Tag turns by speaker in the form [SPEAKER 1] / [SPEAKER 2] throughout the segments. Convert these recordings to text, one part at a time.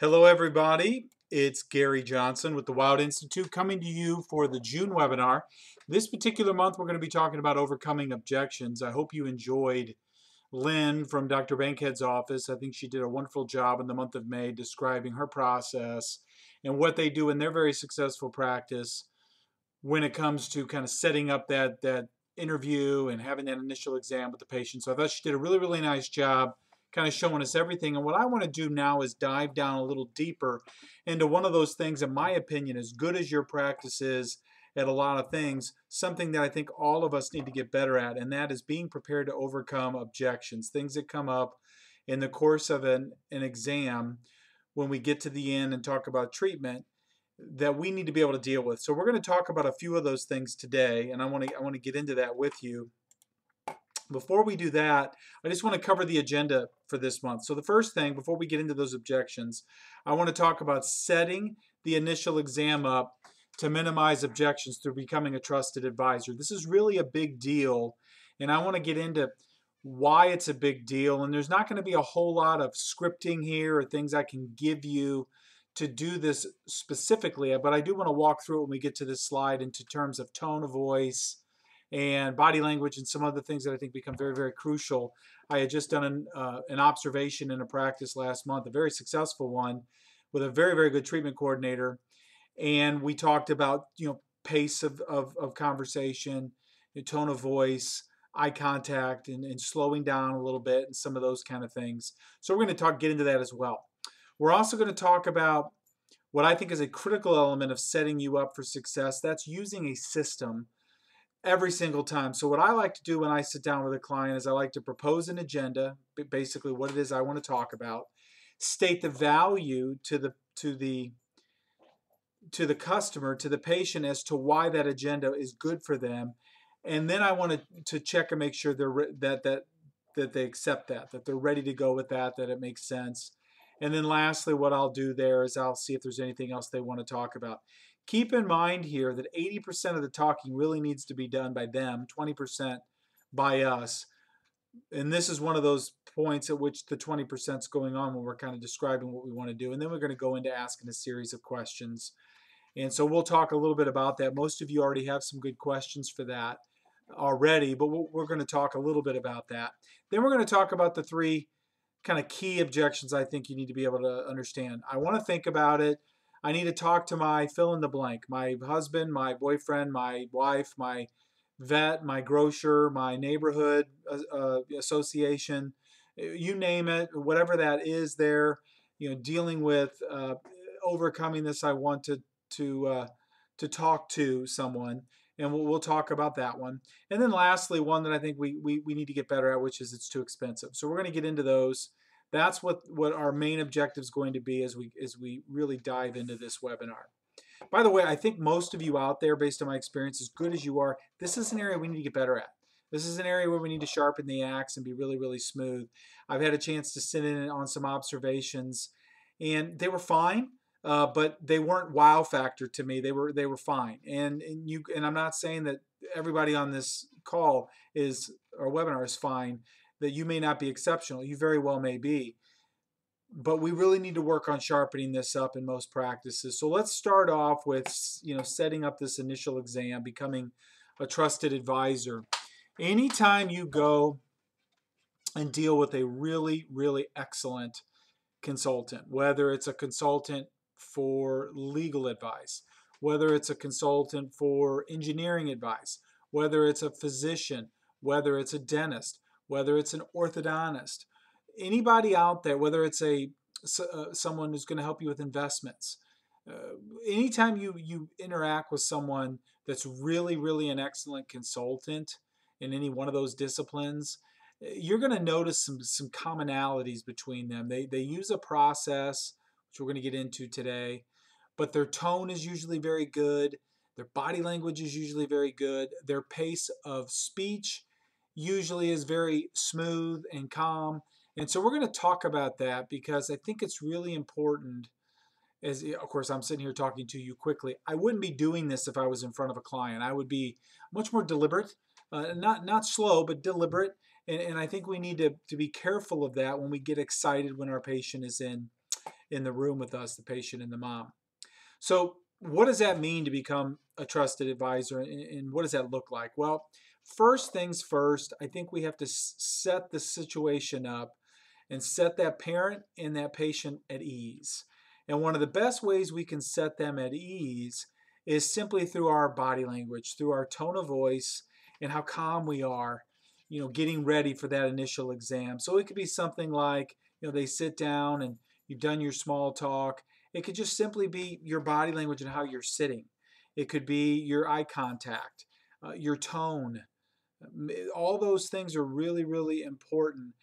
[SPEAKER 1] Hello, everybody. It's Gary Johnson with the Wild Institute coming to you for the June webinar. This particular month, we're going to be talking about overcoming objections. I hope you enjoyed Lynn from Dr. Bankhead's office. I think she did a wonderful job in the month of May describing her process and what they do in their very successful practice when it comes to kind of setting up that, that interview and having that initial exam with the patient. So I thought she did a really, really nice job kind of showing us everything. And what I want to do now is dive down a little deeper into one of those things, in my opinion, as good as your practice is at a lot of things, something that I think all of us need to get better at, and that is being prepared to overcome objections, things that come up in the course of an, an exam when we get to the end and talk about treatment that we need to be able to deal with. So we're going to talk about a few of those things today, and I want to I want to get into that with you. Before we do that, I just want to cover the agenda for this month. So the first thing, before we get into those objections, I want to talk about setting the initial exam up to minimize objections through becoming a trusted advisor. This is really a big deal, and I want to get into why it's a big deal. And there's not going to be a whole lot of scripting here or things I can give you to do this specifically, but I do want to walk through it when we get to this slide into terms of tone of voice, and body language and some other things that I think become very, very crucial. I had just done an, uh, an observation in a practice last month, a very successful one, with a very, very good treatment coordinator. And we talked about, you know, pace of, of, of conversation, tone of voice, eye contact, and, and slowing down a little bit, and some of those kind of things. So we're going to talk, get into that as well. We're also going to talk about what I think is a critical element of setting you up for success. That's using a system every single time. So what I like to do when I sit down with a client is I like to propose an agenda, basically what it is I want to talk about, state the value to the to the to the customer, to the patient as to why that agenda is good for them, and then I want to, to check and make sure they're that that that they accept that, that they're ready to go with that, that it makes sense. And then lastly, what I'll do there is I'll see if there's anything else they want to talk about. Keep in mind here that 80% of the talking really needs to be done by them, 20% by us. And this is one of those points at which the 20% is going on when we're kind of describing what we want to do. And then we're going to go into asking a series of questions. And so we'll talk a little bit about that. Most of you already have some good questions for that already, but we're going to talk a little bit about that. Then we're going to talk about the three kind of key objections I think you need to be able to understand. I want to think about it. I need to talk to my fill in the blank, my husband, my boyfriend, my wife, my vet, my grocer, my neighborhood uh, uh, association, you name it, whatever that is there, you know, dealing with uh, overcoming this, I want to to uh, to talk to someone, and we'll, we'll talk about that one. And then lastly, one that I think we, we, we need to get better at, which is it's too expensive. So we're going to get into those that's what, what our main objective is going to be as we, as we really dive into this webinar. By the way, I think most of you out there, based on my experience, as good as you are, this is an area we need to get better at. This is an area where we need to sharpen the axe and be really, really smooth. I've had a chance to sit in on some observations, and they were fine, uh, but they weren't wow factor to me. They were they were fine, and and you and I'm not saying that everybody on this call is or webinar is fine that you may not be exceptional. You very well may be. But we really need to work on sharpening this up in most practices. So let's start off with you know setting up this initial exam, becoming a trusted advisor. Anytime you go and deal with a really, really excellent consultant, whether it's a consultant for legal advice, whether it's a consultant for engineering advice, whether it's a physician, whether it's a dentist, whether it's an orthodontist, anybody out there, whether it's a uh, someone who's going to help you with investments. Uh, anytime you you interact with someone that's really really an excellent consultant in any one of those disciplines, you're going to notice some some commonalities between them. They they use a process which we're going to get into today, but their tone is usually very good. Their body language is usually very good. Their pace of speech usually is very smooth and calm. And so we're going to talk about that because I think it's really important. As of course, I'm sitting here talking to you quickly. I wouldn't be doing this if I was in front of a client. I would be much more deliberate, uh, not not slow, but deliberate. And, and I think we need to, to be careful of that when we get excited when our patient is in in the room with us, the patient and the mom. So, what does that mean to become a trusted advisor, and what does that look like? Well, first things first, I think we have to set the situation up and set that parent and that patient at ease. And one of the best ways we can set them at ease is simply through our body language, through our tone of voice, and how calm we are, you know, getting ready for that initial exam. So it could be something like, you know, they sit down and you've done your small talk. It could just simply be your body language and how you're sitting. It could be your eye contact, uh, your tone. All those things are really, really important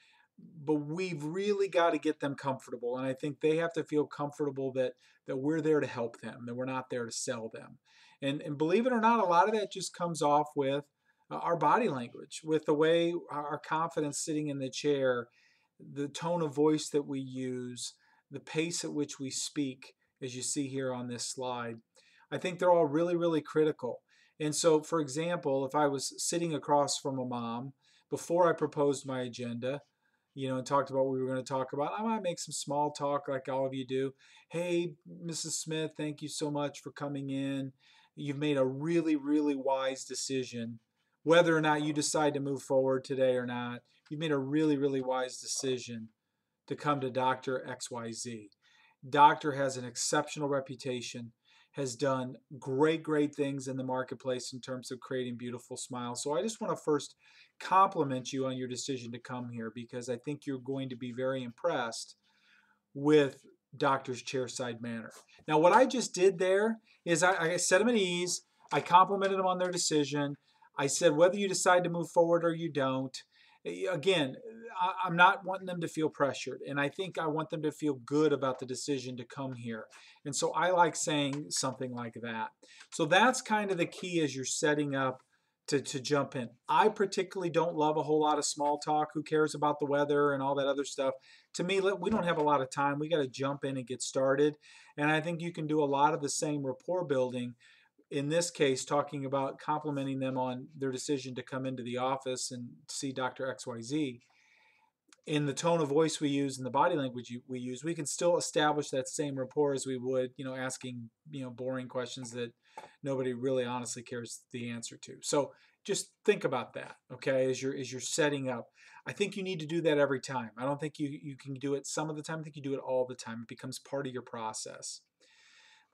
[SPEAKER 1] but we've really got to get them comfortable and i think they have to feel comfortable that that we're there to help them that we're not there to sell them and and believe it or not a lot of that just comes off with uh, our body language with the way our confidence sitting in the chair the tone of voice that we use the pace at which we speak as you see here on this slide. I think they're all really really critical and so for example if i was sitting across from a mom before i proposed my agenda you know, and talked about what we were going to talk about. I might make some small talk like all of you do. Hey, Mrs. Smith, thank you so much for coming in. You've made a really, really wise decision. Whether or not you decide to move forward today or not, you've made a really, really wise decision to come to Dr. XYZ. Doctor has an exceptional reputation has done great, great things in the marketplace in terms of creating beautiful smiles. So I just want to first compliment you on your decision to come here because I think you're going to be very impressed with Doctor's Chairside Manner. Now, what I just did there is I, I set them at ease. I complimented them on their decision. I said whether you decide to move forward or you don't. Eh, again, I, am not wanting them to feel pressured, and I think I want them to feel good about the decision to come here. And so I like saying something like that. So that's kind of the key as you're setting up to, to jump in. I particularly don't love a whole lot of small talk. Who cares about the weather and all that other stuff? To me, we don't have a lot of time. We got to jump in and get started. And I think you can do a lot of the same rapport building. In this case, talking about complimenting them on their decision to come into the office and see Dr. XYZ in the tone of voice we use and the body language we use, we can still establish that same rapport as we would, you know, asking, you know, boring questions that nobody really honestly cares the answer to. So just think about that, okay, as you're as you're setting up. I think you need to do that every time. I don't think you, you can do it some of the time. I think you do it all the time. It becomes part of your process.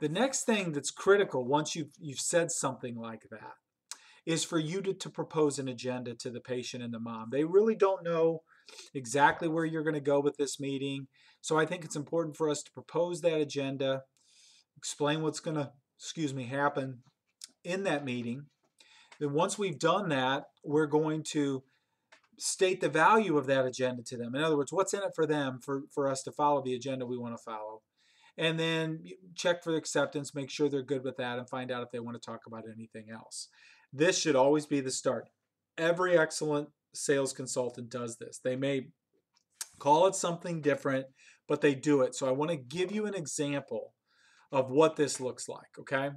[SPEAKER 1] The next thing that's critical once you've you've said something like that is for you to, to propose an agenda to the patient and the mom. They really don't know exactly where you're going to go with this meeting. So I think it's important for us to propose that agenda, explain what's going to, excuse me, happen in that meeting. Then once we've done that, we're going to state the value of that agenda to them. In other words, what's in it for them for, for us to follow the agenda we want to follow. And then check for acceptance, make sure they're good with that, and find out if they want to talk about anything else. This should always be the start. Every excellent sales consultant does this. They may call it something different, but they do it. So I want to give you an example of what this looks like, okay?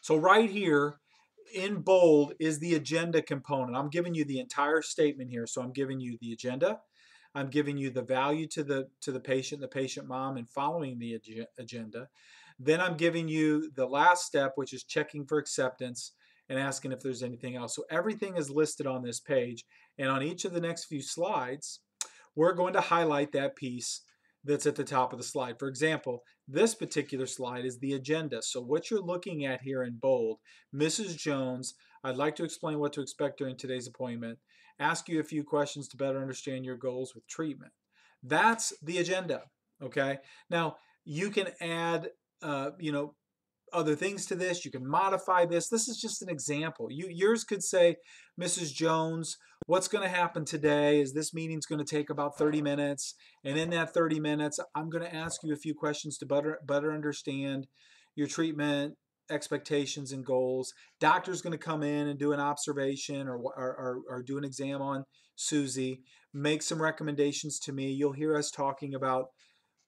[SPEAKER 1] So right here in bold is the agenda component. I'm giving you the entire statement here. So I'm giving you the agenda. I'm giving you the value to the to the patient, the patient mom, and following the agenda. Then I'm giving you the last step, which is checking for acceptance and asking if there's anything else. So everything is listed on this page. And on each of the next few slides, we're going to highlight that piece that's at the top of the slide. For example, this particular slide is the agenda. So what you're looking at here in bold, Mrs. Jones, I'd like to explain what to expect during today's appointment, ask you a few questions to better understand your goals with treatment. That's the agenda, okay? Now, you can add, uh, you know, other things to this. You can modify this. This is just an example. You, yours could say, Mrs. Jones, what's going to happen today is this meeting's going to take about 30 minutes. And in that 30 minutes, I'm going to ask you a few questions to better, better understand your treatment expectations and goals. Doctor's going to come in and do an observation or, or, or, or do an exam on Susie, make some recommendations to me. You'll hear us talking about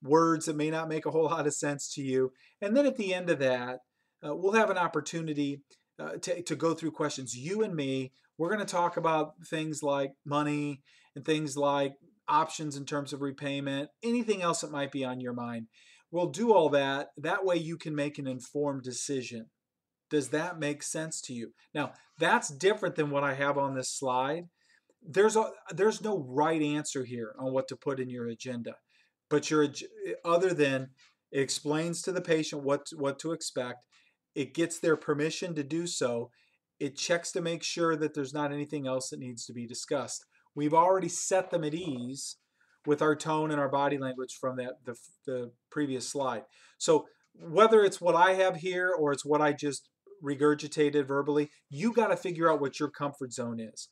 [SPEAKER 1] words that may not make a whole lot of sense to you. And then at the end of that, uh, we'll have an opportunity uh, to, to go through questions. You and me, we're going to talk about things like money and things like options in terms of repayment, anything else that might be on your mind. We'll do all that. That way you can make an informed decision. Does that make sense to you? Now, that's different than what I have on this slide. There's a, there's no right answer here on what to put in your agenda. But your other than it explains to the patient what what to expect, it gets their permission to do so. It checks to make sure that there's not anything else that needs to be discussed. We've already set them at ease with our tone and our body language from that the, the previous slide. So whether it's what I have here or it's what I just regurgitated verbally, you got to figure out what your comfort zone is.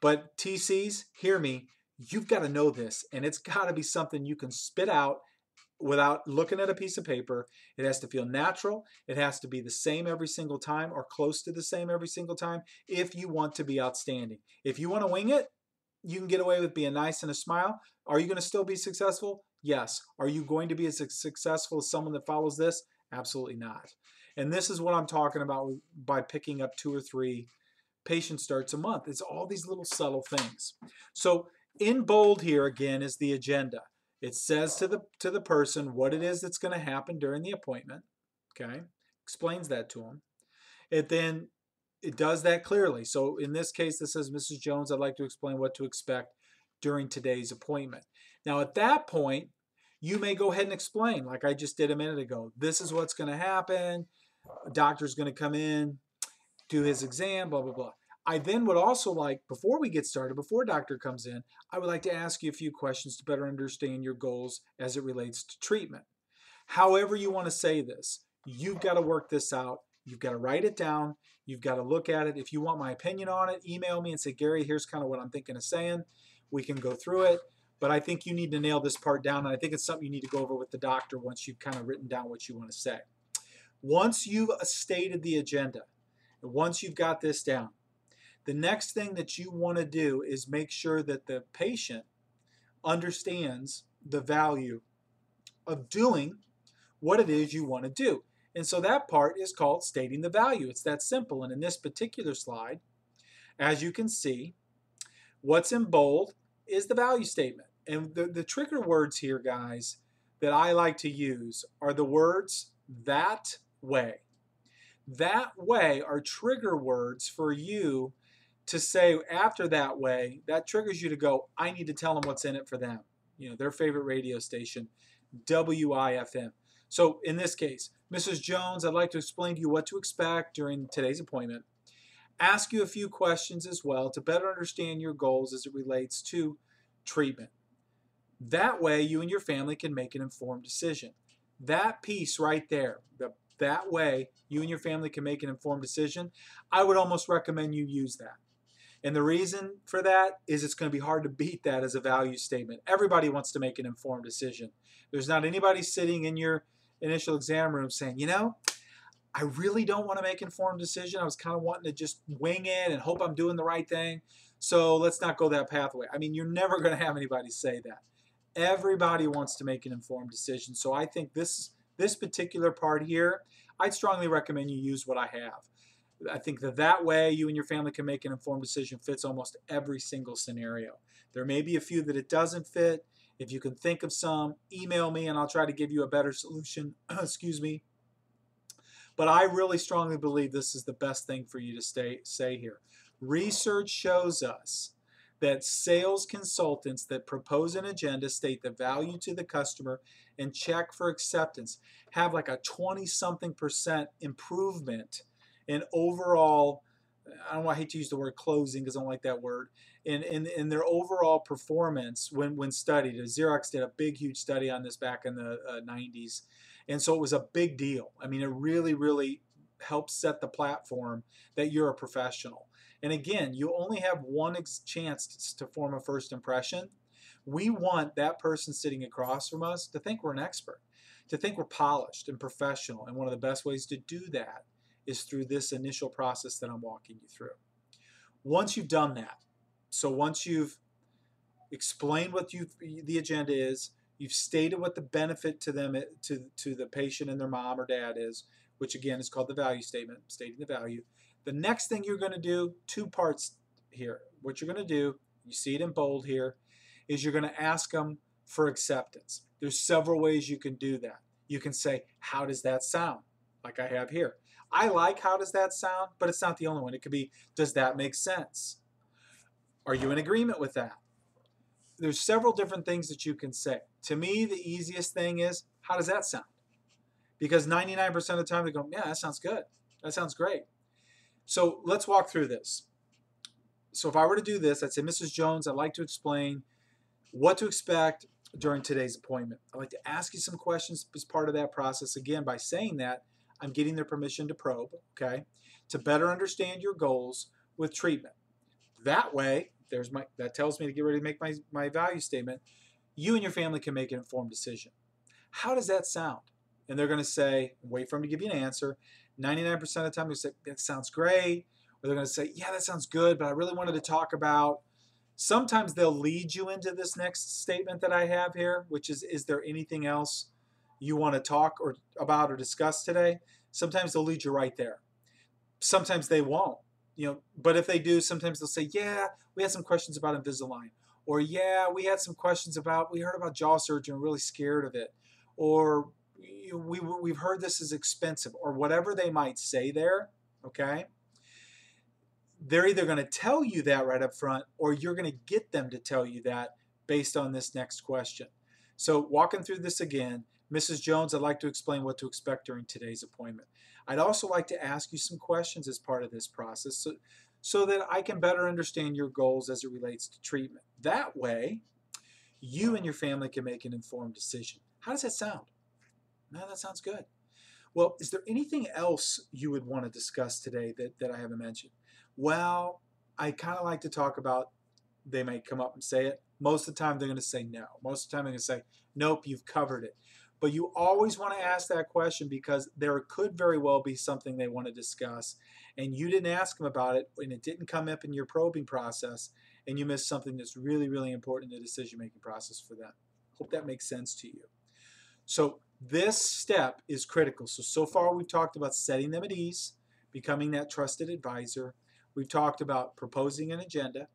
[SPEAKER 1] But TCs, hear me, you've got to know this, and it's got to be something you can spit out without looking at a piece of paper. It has to feel natural. It has to be the same every single time or close to the same every single time if you want to be outstanding. If you want to wing it, you can get away with being nice and a smile. Are you going to still be successful? Yes. Are you going to be as successful as someone that follows this? Absolutely not. And this is what I'm talking about by picking up two or three patient starts a month. It's all these little subtle things. So in bold here again is the agenda. It says to the to the person what it is that's going to happen during the appointment. Okay, explains that to them. It then it does that clearly. So in this case, this says, Mrs. Jones, I'd like to explain what to expect during today's appointment. Now at that point, you may go ahead and explain, like I just did a minute ago. This is what's going to happen. A doctor's going to come in, do his exam, blah blah blah. I then would also like, before we get started, before doctor comes in, I would like to ask you a few questions to better understand your goals as it relates to treatment. However you want to say this, you've got to work this out. You've got to write it down. You've got to look at it. If you want my opinion on it, email me and say, Gary, here's kind of what I'm thinking of saying. We can go through it. But I think you need to nail this part down. And I think it's something you need to go over with the doctor once you've kind of written down what you want to say. Once you've uh, stated the agenda, once you've got this down, the next thing that you want to do is make sure that the patient understands the value of doing what it is you want to do. And so that part is called stating the value. It's that simple. And in this particular slide, as you can see, what's in bold is the value statement. And the, the trigger words here, guys, that I like to use are the words that way. That way are trigger words for you to say after that way, that triggers you to go, I need to tell them what's in it for them. You know, their favorite radio station, WIFM. So in this case, Mrs. Jones, I'd like to explain to you what to expect during today's appointment. Ask you a few questions as well to better understand your goals as it relates to treatment. That way, you and your family can make an informed decision. That piece right there, the, that way, you and your family can make an informed decision. I would almost recommend you use that. And the reason for that is it's going to be hard to beat that as a value statement. Everybody wants to make an informed decision. There's not anybody sitting in your initial exam room saying, you know, I really don't want to make informed decision. I was kind of wanting to just wing it and hope I'm doing the right thing. So let's not go that pathway. I mean, you're never going to have anybody say that. Everybody wants to make an informed decision. So I think this this particular part here, I'd strongly recommend you use what I have. I think that that way you and your family can make an informed decision fits almost every single scenario. There may be a few that it doesn't fit. If you can think of some, email me and I'll try to give you a better solution. Excuse me. But I really strongly believe this is the best thing for you to stay, say here. Research shows us that sales consultants that propose an agenda state the value to the customer and check for acceptance have like a 20 something percent improvement in overall, I don't I hate to use the word closing because I don't like that word. In, in, in their overall performance when, when studied, Xerox did a big, huge study on this back in the uh, 90s. And so it was a big deal. I mean, it really, really helps set the platform that you're a professional. And again, you only have one chance to form a first impression. We want that person sitting across from us to think we're an expert, to think we're polished and professional. And one of the best ways to do that is through this initial process that I'm walking you through. Once you've done that, so once you've explained what you the agenda is, you've stated what the benefit to them to to the patient and their mom or dad is, which again is called the value statement, stating the value. The next thing you're going to do, two parts here. What you're going to do, you see it in bold here, is you're going to ask them for acceptance. There's several ways you can do that. You can say, How does that sound? Like I have here. I like how does that sound, but it's not the only one. It could be, Does that make sense? Are you in agreement with that? There's several different things that you can say. To me, the easiest thing is, How does that sound? Because 99% of the time they go, Yeah, that sounds good. That sounds great. So let's walk through this. So if I were to do this, I'd say, Mrs. Jones, I'd like to explain what to expect during today's appointment. I'd like to ask you some questions as part of that process. Again, by saying that, I'm getting their permission to probe, okay, to better understand your goals with treatment. That way, there's my that tells me to get ready to make my, my value statement. You and your family can make an informed decision. How does that sound? And they're going to say, wait for them to give you an answer. 99% of the time, they say, that sounds great. Or they're going to say, yeah, that sounds good, but I really wanted to talk about. Sometimes they'll lead you into this next statement that I have here, which is, is there anything else you want to talk or about or discuss today? Sometimes they'll lead you right there. Sometimes they won't, you know, but if they do, sometimes they'll say, yeah, we had some questions about Invisalign. Or yeah, we had some questions about, we heard about jaw surgery and really scared of it. Or we, we've heard this is expensive or whatever they might say there, okay? They're either going to tell you that right up front or you're going to get them to tell you that based on this next question. So walking through this again, Mrs. Jones, I'd like to explain what to expect during today's appointment. I'd also like to ask you some questions as part of this process so, so that I can better understand your goals as it relates to treatment. That way, you and your family can make an informed decision. How does that sound? No, that sounds good. Well, is there anything else you would want to discuss today that, that I haven't mentioned? Well, I kind of like to talk about, they might come up and say it. Most of the time, they're going to say no. Most of the time, they're going to say, nope, you've covered it. But you always want to ask that question because there could very well be something they want to discuss, and you didn't ask them about it, and it didn't come up in your probing process, and you missed something that's really, really important in the decision making process for them. Hope that makes sense to you. So this step is critical. So, so far we've talked about setting them at ease, becoming that trusted advisor. We've talked about proposing an agenda,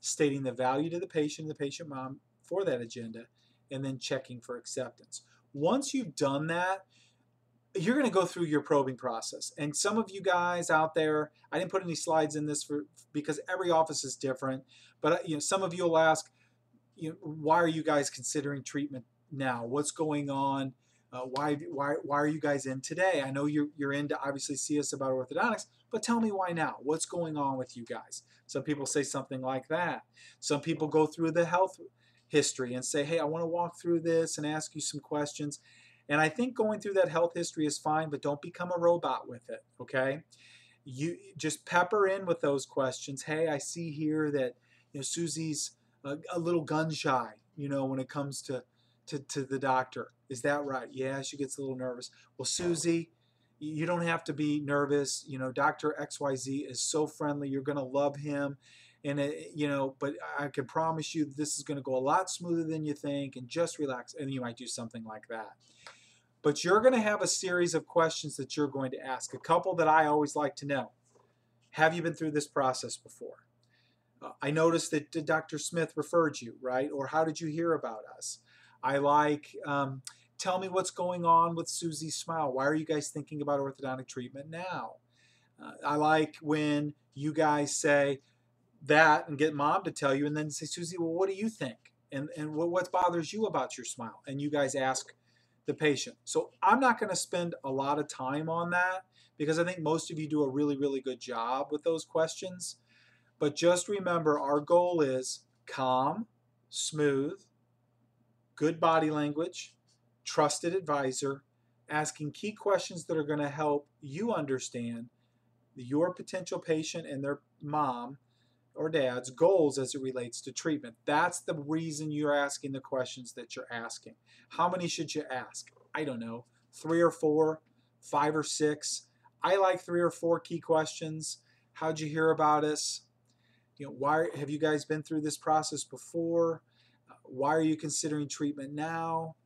[SPEAKER 1] stating the value to the patient and the patient mom for that agenda, and then checking for acceptance. Once you've done that, you're going to go through your probing process. And some of you guys out there, I didn't put any slides in this for because every office is different. But you know, some of you will ask, you know, why are you guys considering treatment now? What's going on? Uh, why, why, why are you guys in today? I know you're, you're in to obviously see us about orthodontics, but tell me why now. What's going on with you guys? Some people say something like that. Some people go through the health history and say, hey, I want to walk through this and ask you some questions. And I think going through that health history is fine, but don't become a robot with it, okay? You just pepper in with those questions. Hey, I see here that you know Susie's a, a little gun shy, you know, when it comes to to, to the doctor. Is that right? Yeah, she gets a little nervous. Well, Susie, you don't have to be nervous. You know, Dr. XYZ is so friendly. You're going to love him. And, it, you know, but I can promise you this is going to go a lot smoother than you think and just relax. And you might do something like that. But you're going to have a series of questions that you're going to ask. A couple that I always like to know. Have you been through this process before? Uh, I noticed that Dr. Smith referred you, right? Or how did you hear about us? I like, um, tell me what's going on with Susie's smile. Why are you guys thinking about orthodontic treatment now? Uh, I like when you guys say that and get mom to tell you, and then say, Susie, well, what do you think? And, and what, what bothers you about your smile? And you guys ask the patient. So I'm not going to spend a lot of time on that because I think most of you do a really, really good job with those questions. But just remember, our goal is calm, smooth, good body language, trusted advisor, asking key questions that are going to help you understand your potential patient and their mom or dad's goals as it relates to treatment. That's the reason you're asking the questions that you're asking. How many should you ask? I don't know, three or four, five or six. I like three or four key questions. How'd you hear about us? You know, why have you guys been through this process before? why are you considering treatment now?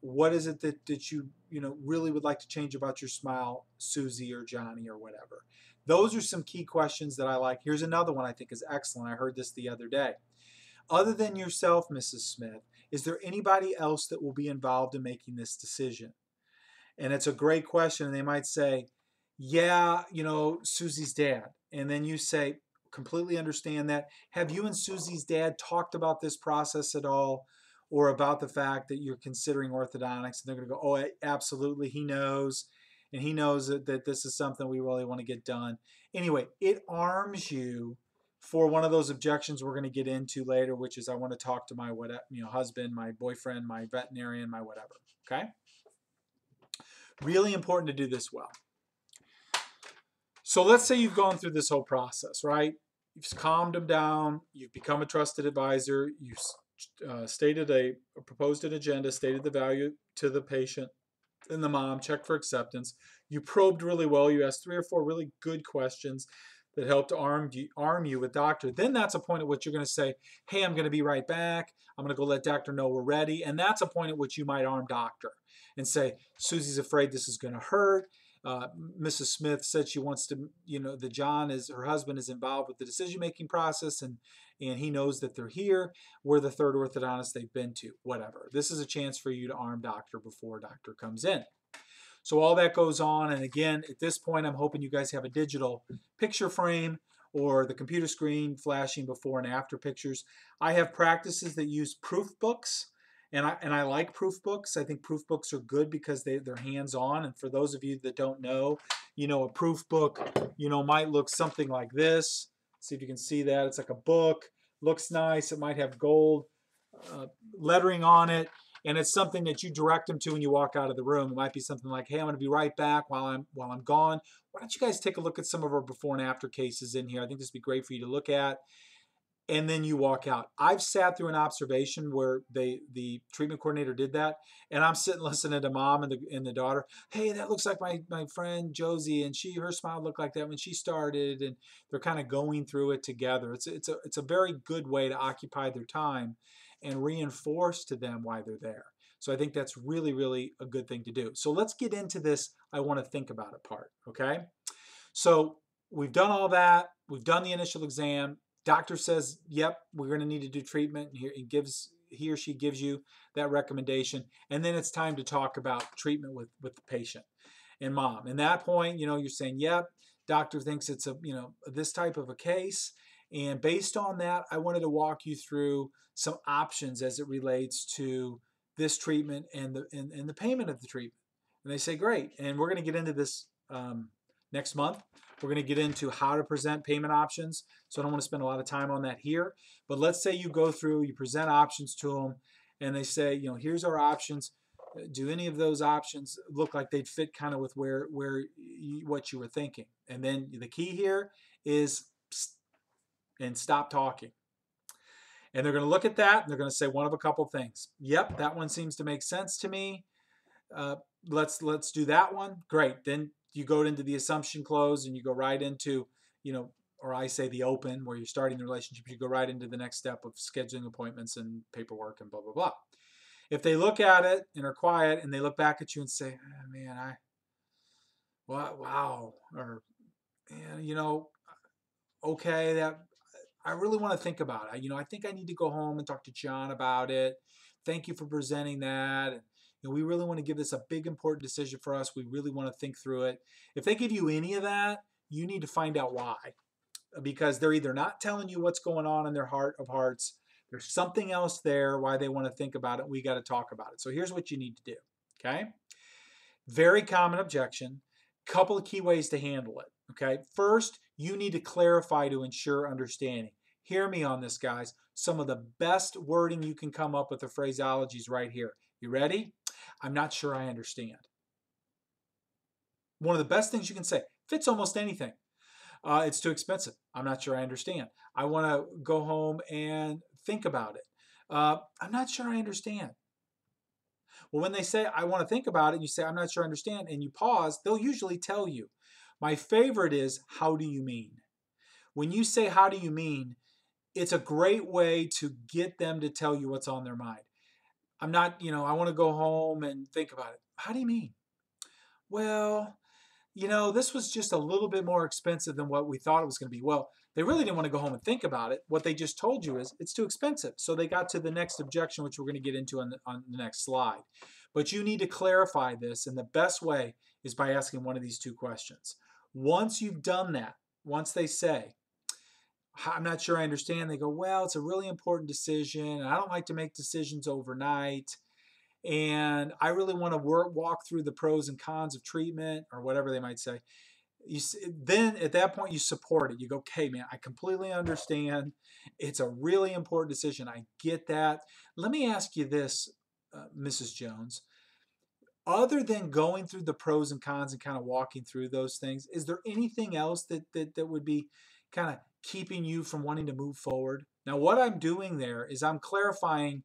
[SPEAKER 1] What is it that, that you you know really would like to change about your smile, Susie or Johnny or whatever? Those are some key questions that I like. Here's another one I think is excellent. I heard this the other day. Other than yourself, Mrs. Smith, is there anybody else that will be involved in making this decision? And it's a great question. And they might say, yeah, you know, Susie's dad. And then you say, completely understand that. Have you and Susie's dad talked about this process at all? Or about the fact that you're considering orthodontics? And they're going to go, oh, absolutely. He knows. And he knows that, that this is something we really want to get done. Anyway, it arms you for one of those objections we're going to get into later, which is I want to talk to my what you know husband, my boyfriend, my veterinarian, my whatever. Okay. Really important to do this well. So let's say you've gone through this whole process, right? You've calmed them down. You've become a trusted advisor. You've uh, stated a, proposed an agenda, stated the value to the patient and the mom, checked for acceptance. You probed really well. You asked three or four really good questions that helped arm you, arm you with doctor. Then that's a point at which you're going to say, hey, I'm going to be right back. I'm going to go let doctor know we're ready. And that's a point at which you might arm doctor and say, Susie's afraid this is going to hurt. Uh, Mrs. Smith said she wants to, you know, the John is her husband is involved with the decision making process and and he knows that they're here. We're the third orthodontist they've been to, whatever. This is a chance for you to arm doctor before doctor comes in. So all that goes on. And again, at this point, I'm hoping you guys have a digital picture frame or the computer screen flashing before and after pictures. I have practices that use proof books. And I, and I like proof books. I think proof books are good because they, they're hands-on. And for those of you that don't know, you know, a proof book, you know, might look something like this. See if you can see that. It's like a book. Looks nice. It might have gold uh, lettering on it and it's something that you direct them to when you walk out of the room. It might be something like, "Hey, I'm going to be right back while I'm while I'm gone. Why don't you guys take a look at some of our before and after cases in here? I think this would be great for you to look at." And then you walk out. I've sat through an observation where they the treatment coordinator did that, and I'm sitting listening to mom and the and the daughter. Hey, that looks like my my friend Josie, and she her smile looked like that when she started, and they're kind of going through it together. It's it's a it's a very good way to occupy their time and reinforce to them why they're there. So I think that's really, really a good thing to do. So let's get into this I want to think about it part, okay? So we've done all that. We've done the initial exam. Doctor says, yep, we're going to need to do treatment. And he gives he or she gives you that recommendation. And then it's time to talk about treatment with, with the patient and mom. And that point, you know, you're saying, yep, doctor thinks it's a, you know, this type of a case. And based on that, I wanted to walk you through some options as it relates to this treatment and the and, and the payment of the treatment. And they say, great. And we're going to get into this um, next month. We're going to get into how to present payment options. So I don't want to spend a lot of time on that here. But let's say you go through, you present options to them, and they say, you know, here's our options. Do any of those options look like they'd fit kind of with where where you, what you were thinking? And then the key here is and stop talking. And they're going to look at that and they're going to say one of a couple things. Yep, that one seems to make sense to me. Uh, let's let's do that one. Great. Then you go into the assumption close and you go right into, you know, or I say the open where you're starting the relationship. You go right into the next step of scheduling appointments and paperwork and blah blah blah. If they look at it and are quiet and they look back at you and say, oh, "Man, I, what, wow," or, man, you know, okay, that I really want to think about it. You know, I think I need to go home and talk to John about it. Thank you for presenting that. And, you know, we really want to give this a big important decision for us. We really want to think through it. If they give you any of that, you need to find out why. Because they're either not telling you what's going on in their heart of hearts, there's something else there why they want to think about it. We got to talk about it. So here's what you need to do. Okay. Very common objection. Couple of key ways to handle it. Okay. First, you need to clarify to ensure understanding. Hear me on this, guys. Some of the best wording you can come up with the phraseology is right here. You ready? I'm not sure I understand. One of the best things you can say fits almost anything. Uh, it's too expensive. I'm not sure I understand. I want to go home and think about it. Uh, I'm not sure I understand. Well, when they say, I want to think about it, and you say, I'm not sure I understand, and you pause, they'll usually tell you. My favorite is, How do you mean? When you say, How do you mean? it's a great way to get them to tell you what's on their mind. I'm not, you know, I want to go home and think about it. How do you mean? Well, you know, this was just a little bit more expensive than what we thought it was going to be. Well, they really didn't want to go home and think about it. What they just told you is it's too expensive. So they got to the next objection, which we're going to get into on the, on the next slide. But you need to clarify this, and the best way is by asking one of these two questions. Once you've done that, once they say, I'm not sure I understand, they go, Well, it's a really important decision. I don't like to make decisions overnight. And I really want to work, walk through the pros and cons of treatment or whatever they might say. You then at that point you support it. You go okay man i completely understand. It's a really important decision. I get that. Let me ask you this uh, mrs jones. Other than going through the pros and cons and kind of walking through those things is there anything else that that, that would be kind of keeping you from wanting to move forward now what i'm doing there is i'm clarifying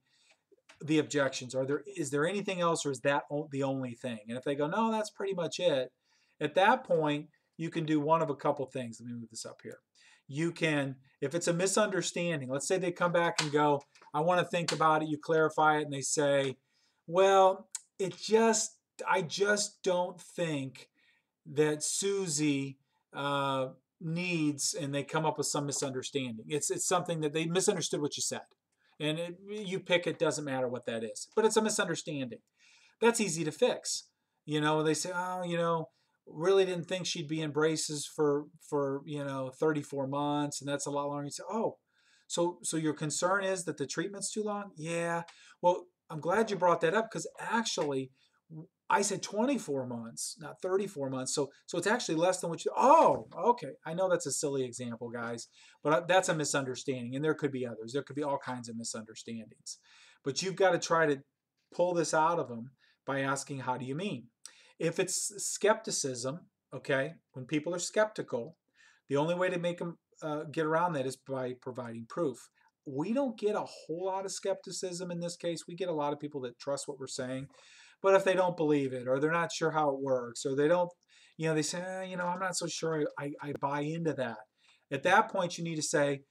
[SPEAKER 1] the objections are there is there anything else or is that the only thing and if they go no that's pretty much it at that point you can do one of a couple things. Let me move this up here. You can, if it's a misunderstanding, let's say they come back and go, I want to think about it, you clarify it, and they say, well, it just, I just don't think that Susie uh, needs, and they come up with some misunderstanding. It's, it's something that they misunderstood what you said. And it, you pick it, doesn't matter what that is. But it's a misunderstanding. That's easy to fix. You know, they say, oh, you know, really didn't think she'd be in braces for for you know 34 months and that's a lot longer you say oh so so your concern is that the treatment's too long yeah well i'm glad you brought that up because actually i said 24 months not 34 months so so it's actually less than what you oh okay i know that's a silly example guys but that's a misunderstanding and there could be others there could be all kinds of misunderstandings but you've got to try to pull this out of them by asking how do you mean if it's skepticism, okay, when people are skeptical, the only way to make them uh, get around that is by providing proof. We don't get a whole lot of skepticism in this case. We get a lot of people that trust what we're saying. But if they don't believe it, or they're not sure how it works, or they don't, you know, they say, eh, you know, I'm not so sure I, I buy into that. At that point, you need to say,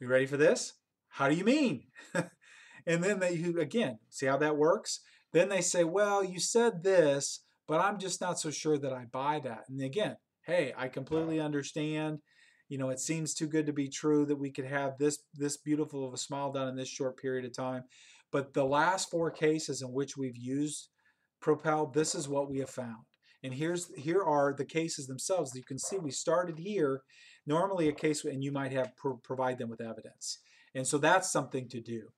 [SPEAKER 1] you ready for this? How do you mean? and then they, again, see how that works? Then they say, well, you said this, but I'm just not so sure that I buy that. And again, hey, I completely understand. You know, it seems too good to be true that we could have this this beautiful of a smile done in this short period of time. But the last four cases in which we've used Propel, this is what we have found. And here's here are the cases themselves. You can see we started here. Normally a case, and you might have pro provide them with evidence. And so that's something to do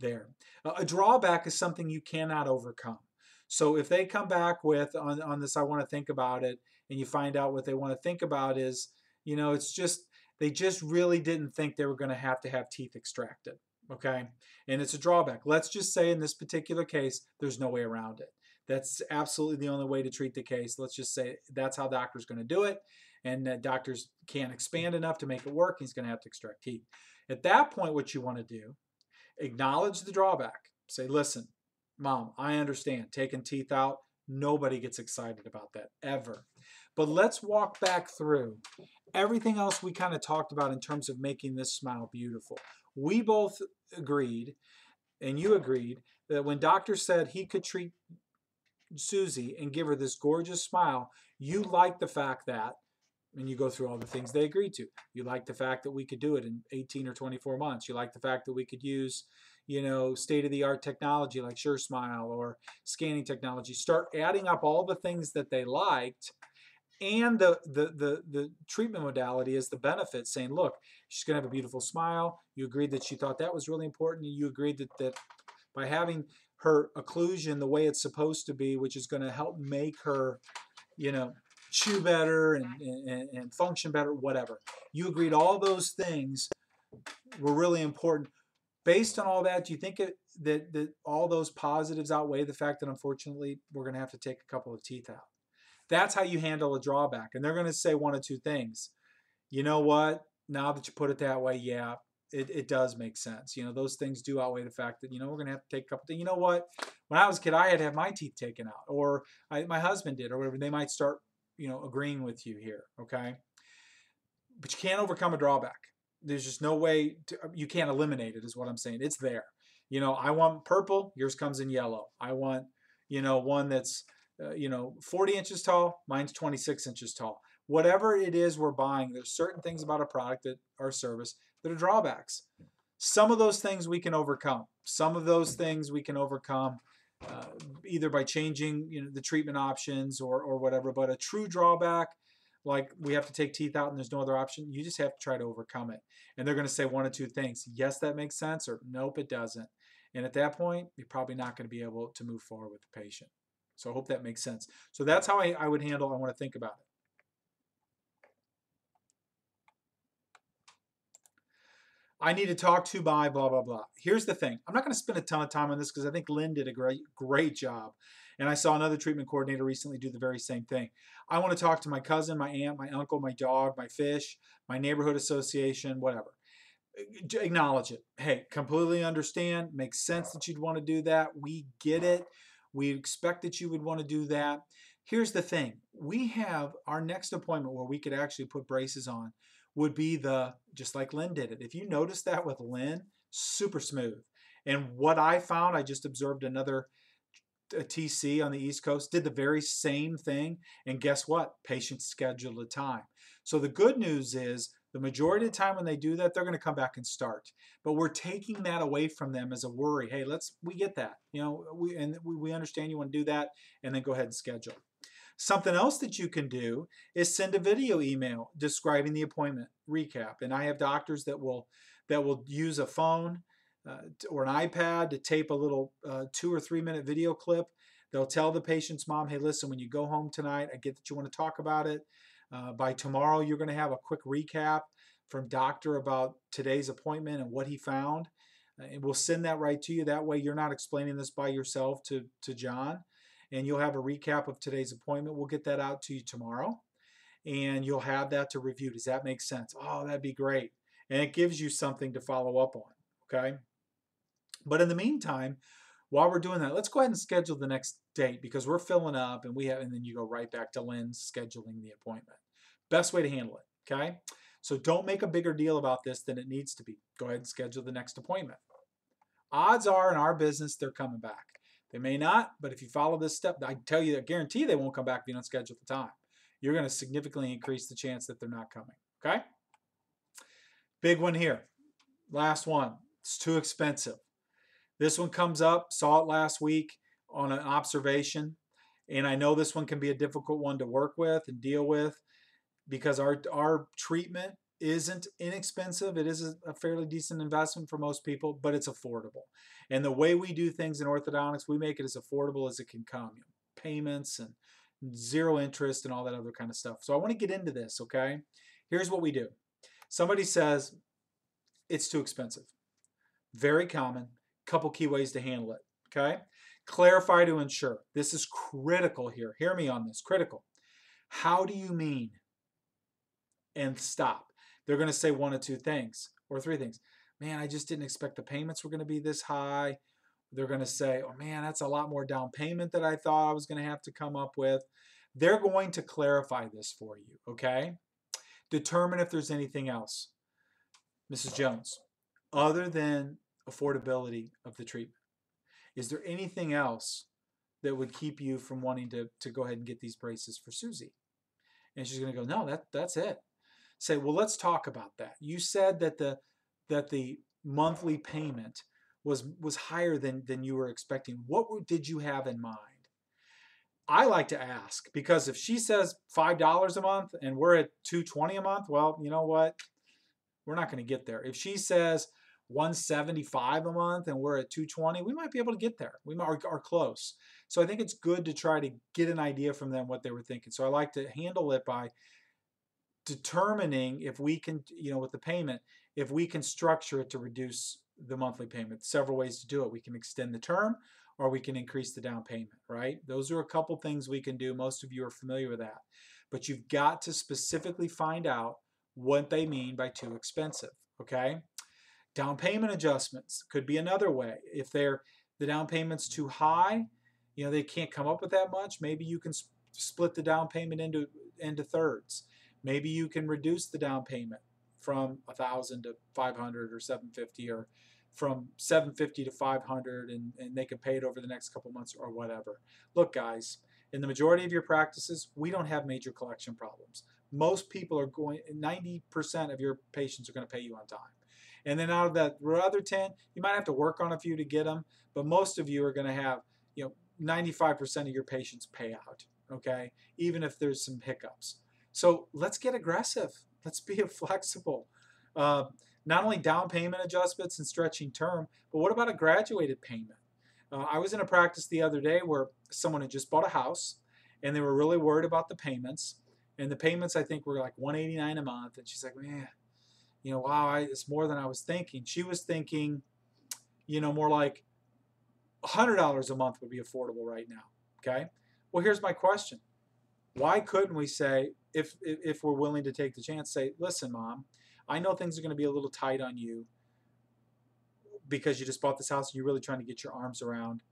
[SPEAKER 1] there. a drawback is something you cannot overcome. So if they come back with on, on this, I want to think about it, and you find out what they want to think about is, you know, it's just they just really didn't think they were going to have to have teeth extracted. Okay, and it's a drawback. Let's just say in this particular case, there's no way around it. That's absolutely the only way to treat the case. Let's just say that's how doctor's going to do it, and doctors can't expand enough to make it work. He's going to have to extract teeth. At that point, what you want to do, acknowledge the drawback. Say, listen, Mom, I understand. Taking teeth out, nobody gets excited about that ever. But let's walk back through everything else we kind of talked about in terms of making this smile beautiful. We both agreed, and you agreed, that when doctor said he could treat Susie and give her this gorgeous smile, you like the fact that, and you go through all the things they agreed to. You like the fact that we could do it in 18 or 24 months. You like the fact that we could use you know, state of the art technology like SureSmile or scanning technology. Start adding up all the things that they liked and the, the, the, the treatment modality is the benefit saying, look, she's going to have a beautiful smile. You agreed that she thought that was really important. And you agreed that, that by having her occlusion the way it's supposed to be, which is going to help make her, you know, chew better and, and, and function better, whatever. You agreed all those things were really important based on all that, do you think it, that, that all those positives outweigh the fact that unfortunately we're going to have to take a couple of teeth out? That's how you handle a drawback. And they're going to say one of two things. You know what? Now that you put it that way, yeah, it, it does make sense. You know, those things do outweigh the fact that, you know, we're going to have to take a couple things. You know what? When I was a kid, I had to have my teeth taken out, or I, my husband did, or whatever. They might start, you know, agreeing with you here, okay? But you can't overcome a drawback there's just no way to, uh, you can't eliminate it is what i'm saying it's there you know i want purple yours comes in yellow i want you know one that's uh, you know 40 inches tall mine's 26 inches tall whatever it is we're buying, there's certain things about a product that or service that are drawbacks. Some of those things we can overcome. Some of those things we can overcome uh, either by changing you know, the treatment options or, or whatever. But a true drawback, like we have to take teeth out and there's no other option, you just have to try to overcome it. And they're going to say one or two things. Yes, that makes sense, or nope, it doesn't. And at that point, you're probably not going to be able to move forward with the patient. So I hope that makes sense. So that's how I, I would handle, I want to think about it. I need to talk to my blah, blah, blah. Here's the thing. I'm not going to spend a ton of time on this because I think Lynn did a great, great job. And I saw another treatment coordinator recently do the very same thing. I want to talk to my cousin, my aunt, my uncle, my dog, my fish, my neighborhood association, whatever. Acknowledge it. Hey, completely understand. Makes sense that you'd want to do that. We get it. We expect that you would want to do that. Here's the thing. We have our next appointment where we could actually put braces on would be the, just like Lynn did it. If you notice that with Lynn, super smooth. And what I found, I just observed another TC on the East Coast did the very same thing. And guess what? Patients scheduled a time. So the good news is the majority of the time when they do that, they're going to come back and start. But we're taking that away from them as a worry. Hey, let's we get that. You know, we and we, we understand you want to do that, and then go ahead and schedule. Something else that you can do is send a video email describing the appointment recap. And I have doctors that will that will use a phone uh, or an iPad to tape a little uh, two or three minute video clip. They'll tell the patient's mom, "Hey, listen, when you go home tonight, I get that you want to talk about it. Uh, by tomorrow, you're going to have a quick recap from doctor about today's appointment and what he found." Uh, and we'll send that right to you. That way, you're not explaining this by yourself to to John and you'll have a recap of today's appointment. We'll get that out to you tomorrow and you'll have that to review. Does that make sense? Oh, that'd be great. And it gives you something to follow up on, okay? But in the meantime, while we're doing that, let's go ahead and schedule the next date because we're filling up and we have, and then you go right back to Lynn's scheduling the appointment. Best way to handle it, okay? So don't make a bigger deal about this than it needs to be. Go ahead and schedule the next appointment. Odds are in our business, they're coming back. They may not, but if you follow this step, I tell you, I guarantee they won't come back if you don't schedule the time. You're going to significantly increase the chance that they're not coming. Okay? Big one here. Last one. It's too expensive. This one comes up, saw it last week on an observation, and I know this one can be a difficult one to work with and deal with because our our treatment isn't inexpensive. It is a fairly decent investment for most people, but it's affordable. And the way we do things in orthodontics, we make it as affordable as it can come. You know, payments and zero interest and all that other kind of stuff. So I want to get into this, okay? Here's what we do. Somebody says it's too expensive. Very common. Couple key ways to handle it, okay? Clarify to ensure. This is critical here. Hear me on this. Critical. How do you mean? And stop they're going to say one or two things or three things. Man, I just didn't expect the payments were going to be this high. They're going to say, oh man, that's a lot more down payment that I thought I was going to have to come up with. They're going to clarify this for you, okay? Determine if there's anything else. Mrs. Jones, other than affordability of the treatment, is there anything else that would keep you from wanting to, to go ahead and get these braces for Susie? And she's going to go, no, that, that's it say, well, let's talk about that. You said that the that the monthly payment was was higher than than you were expecting. What did you have in mind? I like to ask because if she says five dollars a month and we're at two twenty a month, well, you know what? We're not going to get there. If she says 175 a month and we're at 220, we might be able to get there. We are, are close. So I think it's good to try to get an idea from them what they were thinking. So I like to handle it by determining if we can, you know, with the payment, if we can structure it to reduce the monthly payment. Several ways to do it. We can extend the term or we can increase the down payment, right? Those are a couple things we can do. Most of you are familiar with that. But you've got to specifically find out what they mean by too expensive, okay? Down payment adjustments could be another way. If they're the down payment's too high, you know, they can't come up with that much, maybe you can split the down payment into into thirds. Maybe you can reduce the down payment from a thousand to 500 or 750 or from 750 to 500 and, and they can pay it over the next couple months or whatever. Look guys, in the majority of your practices, we don't have major collection problems. most people are going, 90% of your patients are going to pay you on time. And then out of that other 10, you might have to work on a few to get them, but most of you are going to have, you know, 95% of your patients pay out, okay? Even if there's some hiccups. So let's get aggressive. Let's be flexible. Uh, not only down payment adjustments and stretching term, but what about a graduated payment? Uh, I was in a practice the other day where someone had just bought a house and they were really worried about the payments. And the payments, I think, were like 189 a month. And she's like, man, you know, wow, I, it's more than I was thinking. She was thinking, you know, more like $100 a month would be affordable right now. Okay. Well, here's my question. Why couldn't we say, if, if we're willing to take the chance, say, listen, mom, I know things are going to be a little tight on you because you just bought this house and you're really trying to get your arms around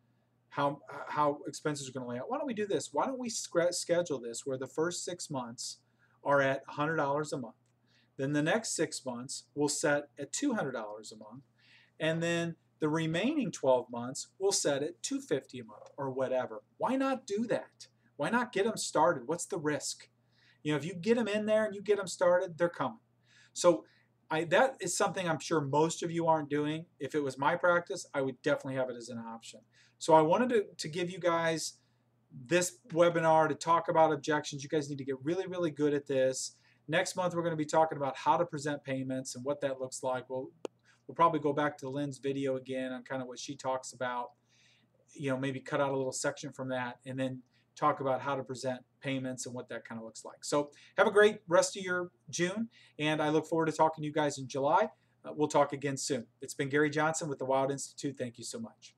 [SPEAKER 1] how how expenses are going to lay out. Why don't we do this? Why don't we schedule this where the first six months are at $100 a month, then the next six months we'll set at $200 a month, and then the remaining 12 months we'll set at 250 a month or whatever. Why not do that? Why not get them started? What's the risk? You know, if you get them in there and you get them started, they're coming. So I, that is something I'm sure most of you aren't doing. If it was my practice, I would definitely have it as an option. So I wanted to, to give you guys this webinar to talk about objections. You guys need to get really, really good at this. Next month, we're going to be talking about how to present payments and what that looks like. We'll, we'll probably go back to Lynn's video again on kind of what she talks about. You know, maybe cut out a little section from that and then talk about how to present payments and what that kind of looks like. So have a great rest of your June, and I look forward to talking to you guys in July. Uh, we'll talk again soon. It's been Gary Johnson with the Wild Institute. Thank you so much.